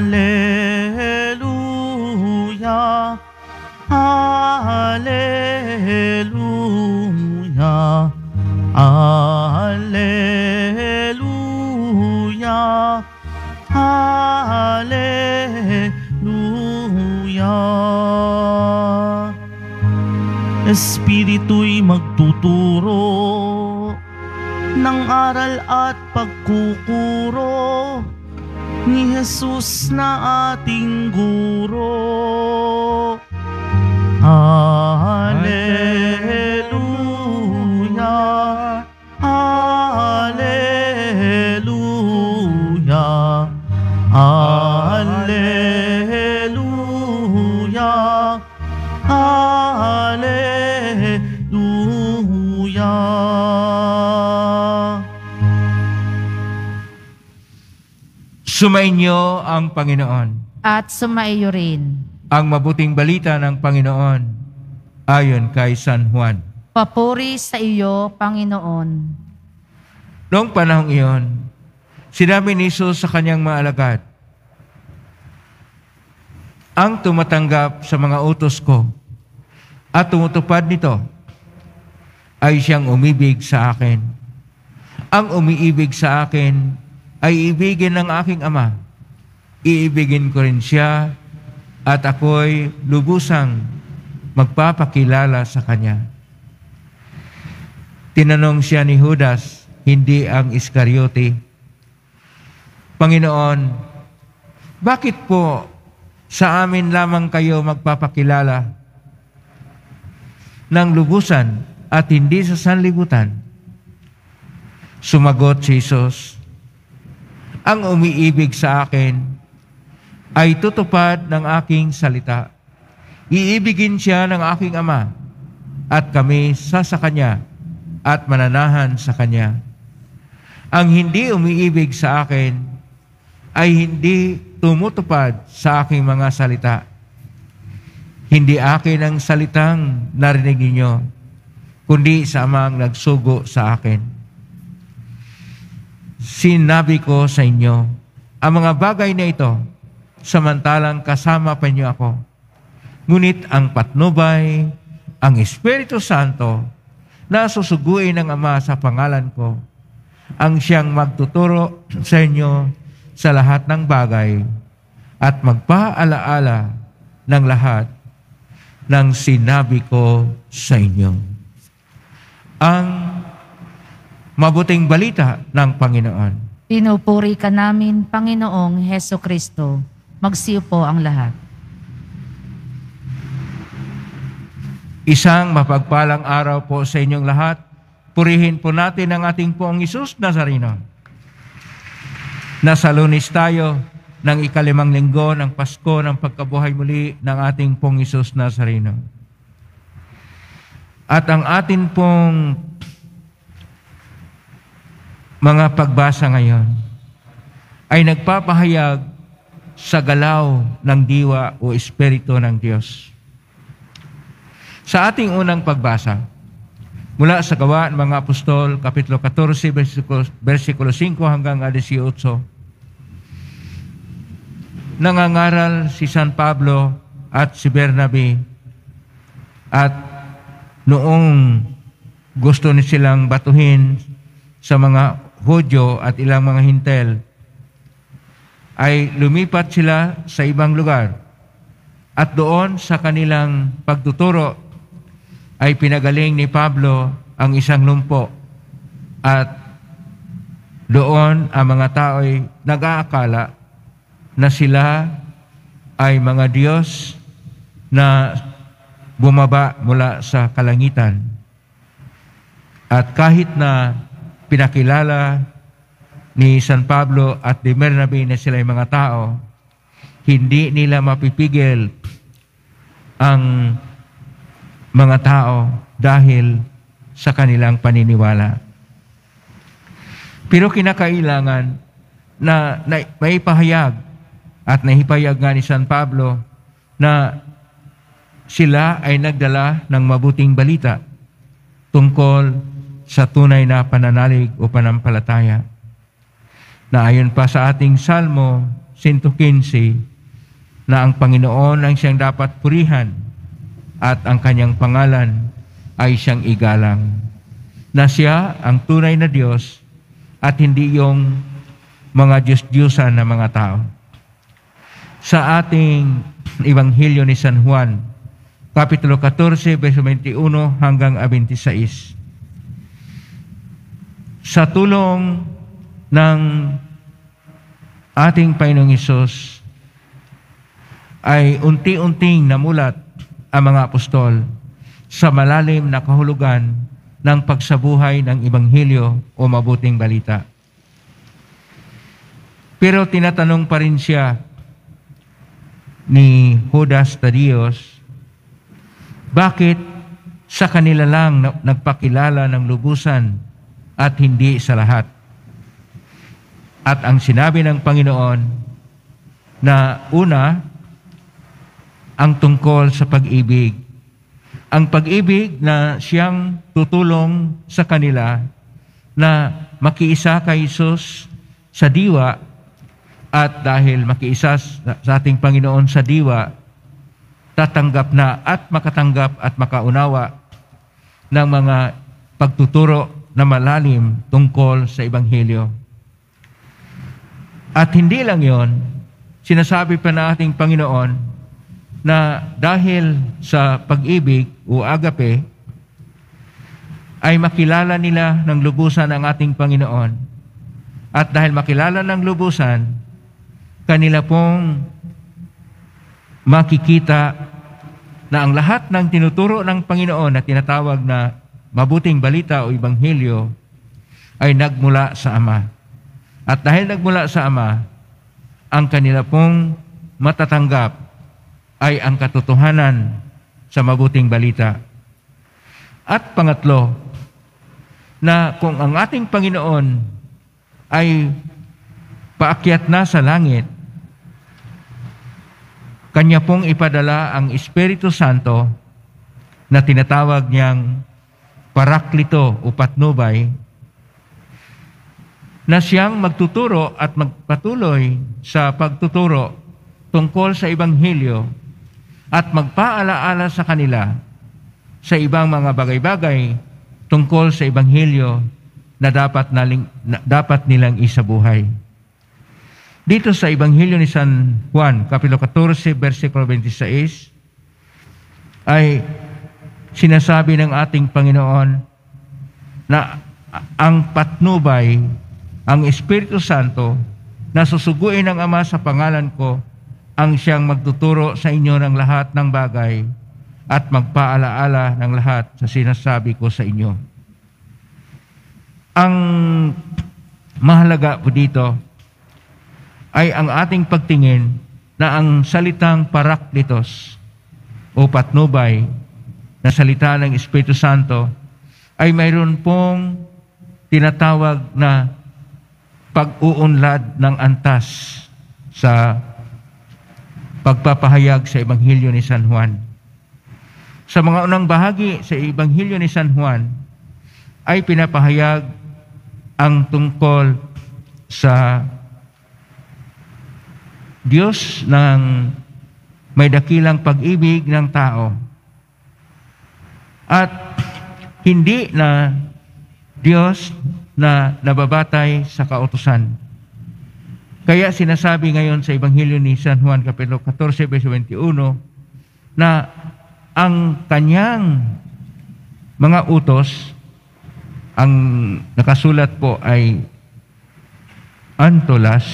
Hallelujah. Hallelujah. Hallelujah. Hallelujah. Espiritu'y magtuturo ng aral at pagkukuro ni Jesus na ating guro. Hallelujah. Hallelujah. Hallelujah. Sumainyo ang Panginoon. At sumaiyo rin. Ang mabuting balita ng Panginoon ayon kay San Juan. Papuri sa iyo, Panginoon. Noong panahong iyon, sinabi ni Jesus sa kanyang mga alagad, Ang tumatanggap sa mga utos ko at tumutupad nito ay siyang umibig sa akin. Ang umiibig sa akin ay ibigin ng aking Ama. Iibigin ko rin siya at ako'y lubusang magpapakilala sa Kanya. Tinanong siya ni Judas, hindi ang Iscariote, Panginoon, bakit po sa amin lamang kayo magpapakilala ng lubusan at hindi sa sanlibutan? Sumagot si Jesus, ang umiibig sa akin ay tutupad ng aking salita. Iibigin siya ng aking ama at kami sa sa kanya at mananahan sa kanya. Ang hindi umiibig sa akin ay hindi tumutupad sa aking mga salita. Hindi akin ang salitang narinig ninyo, kundi sa amang nagsugo sa akin. Sinabi ko sa inyo, ang mga bagay na ito, samantalang kasama pa niyo ako. Ngunit ang patnubay, ang Espiritu Santo, na susuguin ng Ama sa pangalan ko, ang siyang magtuturo sa inyo sa lahat ng bagay at magpaalaala ng lahat ng sinabi ko sa inyo. Ang mabuting balita ng Panginoon. Pinupuri ka namin, Panginoong Heso Kristo. Magsiyo po ang lahat. Isang mapagpalang araw po sa inyong lahat. Purihin po natin ang ating poong Isus Nazareno. Nasa lunis tayo ng ikalimang linggo ng Pasko ng pagkabuhay muli ng ating pong Isus Nazareno. At ang atin pong mga pagbasa ngayon ay nagpapahayag sa galaw ng diwa o espiritu ng Diyos. Sa ating unang pagbasa, mula sa gawa ng mga apostol, Kapitulo 14, versikulo, versikulo 5 hanggang 18, nangangaral si San Pablo at si Bernabe at noong gusto ni silang batuhin sa mga Hudyo at ilang mga Hintel, ay lumipat sila sa ibang lugar. At doon sa kanilang pagtuturo ay pinagaling ni Pablo ang isang lumpo. At doon ang mga tao ay nag-aakala na sila ay mga Diyos na bumaba mula sa kalangitan. At kahit na pinakilala ni San Pablo at ni Bernabe na sila ay mga tao, hindi nila mapipigil ang mga tao dahil sa kanilang paniniwala. Pero kinakailangan na, na may pahayag at nahipayag nga ni San Pablo na sila ay nagdala ng mabuting balita tungkol sa tunay na pananalig o panampalataya. Na ayon pa sa ating Salmo 115 na ang Panginoon ang siyang dapat purihan at ang kanyang pangalan ay siyang igalang. Na siya ang tunay na Diyos at hindi yung mga Diyos-Diyosan na mga tao. Sa ating Ebanghelyo ni San Juan, Kapitulo 14, verso 21 hanggang 26. Sa tulong ng ating Panginoong Isus ay unti-unting namulat ang mga apostol sa malalim na kahulugan ng pagsabuhay ng Ebanghelyo o mabuting balita. Pero tinatanong pa rin siya ni Judas Tadios, bakit sa kanila lang na- nagpakilala ng lubusan at hindi sa lahat? At ang sinabi ng Panginoon na una, ang tungkol sa pag-ibig. Ang pag-ibig na siyang tutulong sa kanila na makiisa kay Jesus sa diwa at dahil makiisa sa ating Panginoon sa diwa, tatanggap na at makatanggap at makaunawa ng mga pagtuturo na malalim tungkol sa Ebanghelyo. At hindi lang yon, sinasabi pa na ating Panginoon na dahil sa pag-ibig o agape, ay makilala nila ng lubusan ang ating Panginoon. At dahil makilala ng lubusan, kanila pong makikita na ang lahat ng tinuturo ng Panginoon na tinatawag na mabuting balita o ebanghelyo ay nagmula sa Ama. At dahil nagmula sa Ama, ang kanila pong matatanggap ay ang katotohanan sa mabuting balita. At pangatlo, na kung ang ating Panginoon ay paakyat na sa langit, Kanya pong ipadala ang Espiritu Santo na tinatawag niyang Paraklito o Patnubay na siyang magtuturo at magpatuloy sa pagtuturo tungkol sa Ebanghelyo at magpaalaala sa kanila sa ibang mga bagay-bagay tungkol sa Ebanghelyo na dapat, naling, na dapat nilang isabuhay. Dito sa Ebanghelyo ni San Juan, Kapilo 14, versikulo 26, ay sinasabi ng ating Panginoon na ang patnubay, ang Espiritu Santo, na susuguin ng Ama sa pangalan ko, ang siyang magtuturo sa inyo ng lahat ng bagay at magpaalaala ng lahat sa sinasabi ko sa inyo. Ang mahalaga po dito, ay ang ating pagtingin na ang salitang paraklitos o patnubay na salita ng Espiritu Santo ay mayroon pong tinatawag na pag-uunlad ng antas sa pagpapahayag sa Ebanghelyo ni San Juan. Sa mga unang bahagi sa Ebanghelyo ni San Juan ay pinapahayag ang tungkol sa Diyos ng may dakilang pag-ibig ng tao. At hindi na Diyos na nababatay sa kautusan. Kaya sinasabi ngayon sa Ebanghelyo ni San Juan Kapitulo 14, verso 21, na ang kanyang mga utos, ang nakasulat po ay antolas,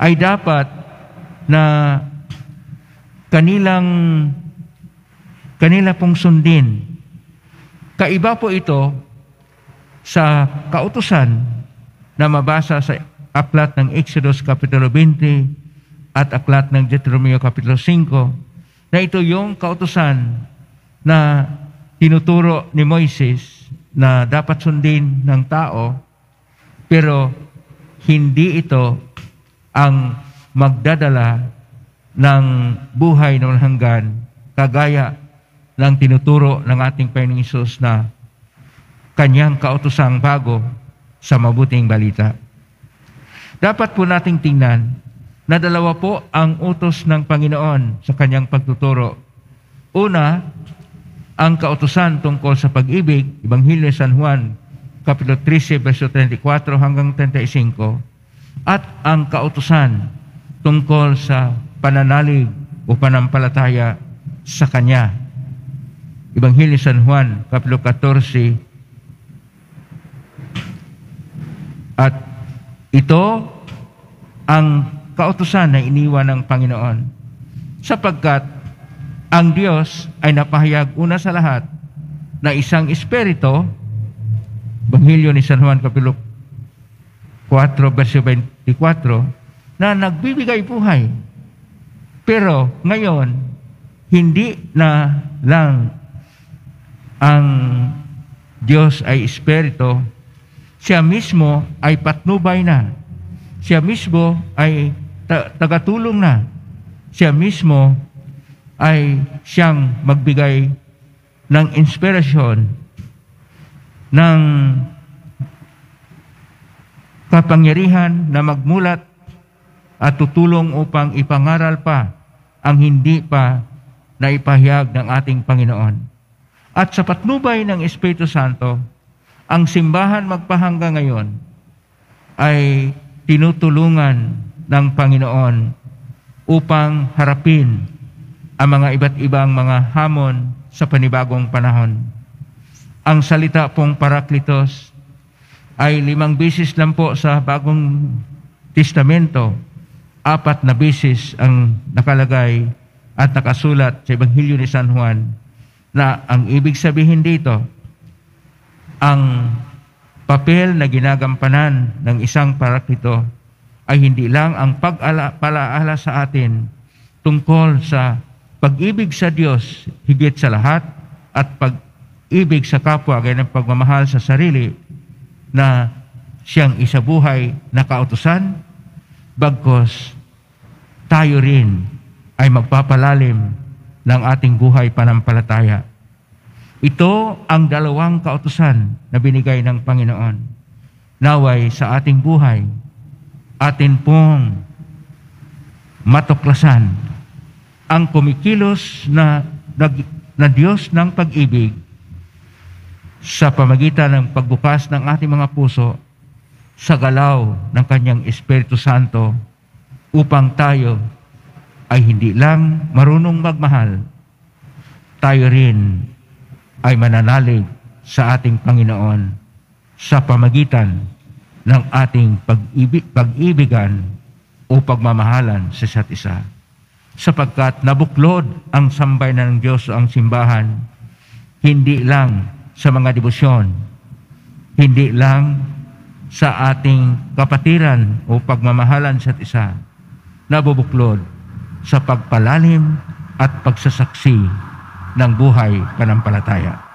ay dapat na kanilang kanila pong sundin. Kaiba po ito sa kautusan na mabasa sa aklat ng Exodus Kapitulo 20 at aklat ng Deuteronomio Kapitulo 5 na ito yung kautusan na tinuturo ni Moises na dapat sundin ng tao pero hindi ito ang magdadala ng buhay na hanggan kagaya ng tinuturo ng ating Panginoong Isus na kanyang kautusang bago sa mabuting balita. Dapat po nating tingnan na dalawa po ang utos ng Panginoon sa kanyang pagtuturo. Una, ang kautusan tungkol sa pag-ibig, Ebanghelyo San Juan, Kapitulo 13, verso 34 hanggang 35, at ang kautusan tungkol sa pananalig o panampalataya sa Kanya. Ebanghelyo San Juan, Kapitulo 14, at ito ang kautusan na iniwan ng Panginoon. Sapagkat ang Diyos ay napahayag una sa lahat na isang espiritu, Banghilyo ni San Juan Kapitulo 4, verso 24, na nagbibigay buhay. Pero ngayon, hindi na lang ang Diyos ay espiritu, siya mismo ay patnubay na. Siya mismo ay ta- tagatulong na. Siya mismo ay siyang magbigay ng inspirasyon, ng kapangyarihan na magmulat at tutulong upang ipangaral pa ang hindi pa na ipahayag ng ating Panginoon. At sa patnubay ng Espiritu Santo, ang simbahan magpahangga ngayon ay tinutulungan ng Panginoon upang harapin ang mga iba't ibang mga hamon sa panibagong panahon. Ang salita pong paraklitos ay limang bisis lang po sa bagong testamento. Apat na bisis ang nakalagay at nakasulat sa Ebanghelyo ni San Juan na ang ibig sabihin dito, ang papel na ginagampanan ng isang paraklito ay hindi lang ang pag-alaala sa atin tungkol sa pag-ibig sa Diyos higit sa lahat at pag-ibig sa kapwa gaya ng pagmamahal sa sarili na siyang isabuhay na kautusan bagkos tayo rin ay magpapalalim ng ating buhay panampalataya. Ito ang dalawang kautusan na binigay ng Panginoon. Naway sa ating buhay, atin pong matuklasan ang kumikilos na, na, na Diyos ng pag-ibig sa pamagitan ng pagbukas ng ating mga puso sa galaw ng Kanyang Espiritu Santo upang tayo ay hindi lang marunong magmahal, tayo rin ay mananalig sa ating Panginoon sa pamagitan ng ating pag-ibig, pag-ibigan o pagmamahalan sa isa't isa. Sapagkat nabuklod ang sambay ng Diyos ang simbahan, hindi lang sa mga debosyon, hindi lang sa ating kapatiran o pagmamahalan sa isa, nabubuklod sa pagpalalim at pagsasaksi ng buhay panampalataya.